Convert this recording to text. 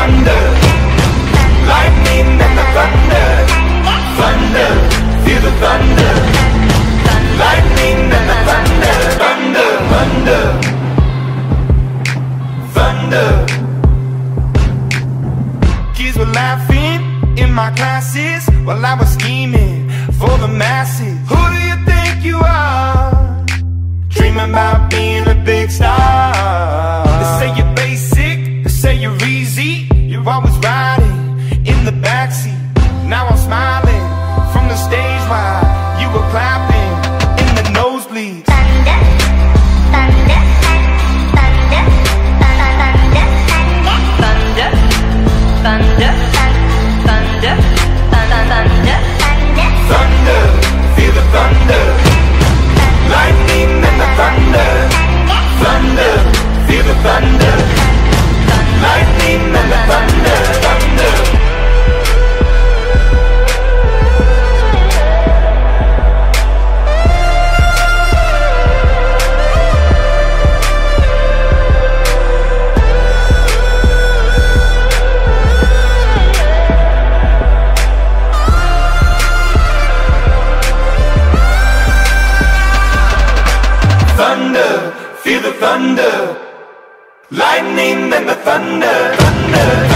thunder. Lightning and the thunder. Thunder, feel the thunder. Lightning and the thunder. Thunder, thunder. Thunder. Kids were laughing in my classes while I was scheming for the masses. Who do you think you are? Dreaming about being a big star. You're always riding in the backseat. Now I'm smiling from the stage while you were clapping in the nosebleeds. thunder, thunder, thunder, thunder, thunder, thunder, thunder, thunder, thunder, Thunder, feel the thunder. Lightning and the thunder. Thunder, feel the thunder. Thunder, feel the thunder. Lightning and the thunder. Thunder,